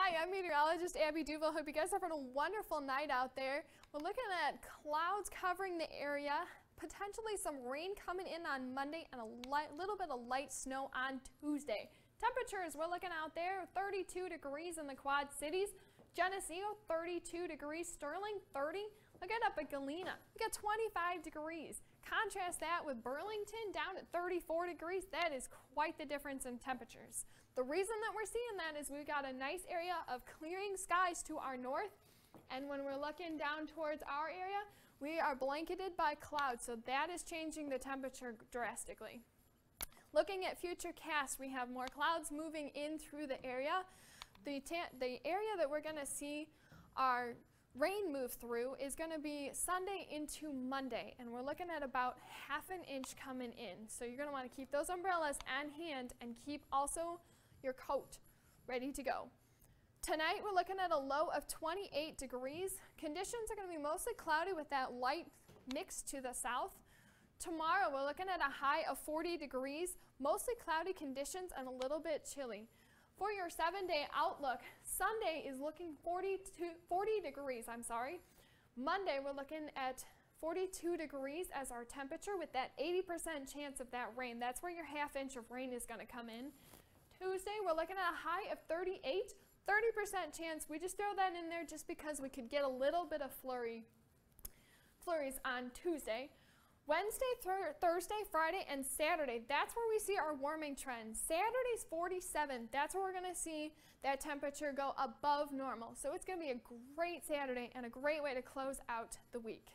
Hi, I'm meteorologist Abby Duval. Hope you guys are having a wonderful night out there. We're looking at clouds covering the area, potentially some rain coming in on Monday and a light, little bit of light snow on Tuesday. Temperatures, we're looking out there, 32 degrees in the Quad Cities. Geneseo, 32 degrees. Sterling, 30. Look at up at Galena. We got 25 degrees. Contrast that with Burlington down at 34 degrees. That is quite the difference in temperatures. The reason that we're seeing that is we've got a nice area of clearing skies to our north. And when we're looking down towards our area, we are blanketed by clouds. So that is changing the temperature drastically. Looking at future casts, we have more clouds moving in through the area. The, the area that we're going to see our rain move through is going to be Sunday into Monday, and we're looking at about half an inch coming in. So you're going to want to keep those umbrellas on hand and keep also your coat ready to go. Tonight we're looking at a low of 28 degrees. Conditions are going to be mostly cloudy with that light mix to the south. Tomorrow we're looking at a high of 40 degrees, mostly cloudy conditions and a little bit chilly. For your seven day outlook, Sunday is looking 40, to 40 degrees, I'm sorry. Monday, we're looking at 42 degrees as our temperature with that 80% chance of that rain. That's where your half inch of rain is going to come in. Tuesday, we're looking at a high of 38, 30% chance. We just throw that in there just because we could get a little bit of flurry, flurries on Tuesday. Wednesday, th Thursday, Friday, and Saturday, that's where we see our warming trend. Saturday's 47, that's where we're gonna see that temperature go above normal. So it's gonna be a great Saturday and a great way to close out the week.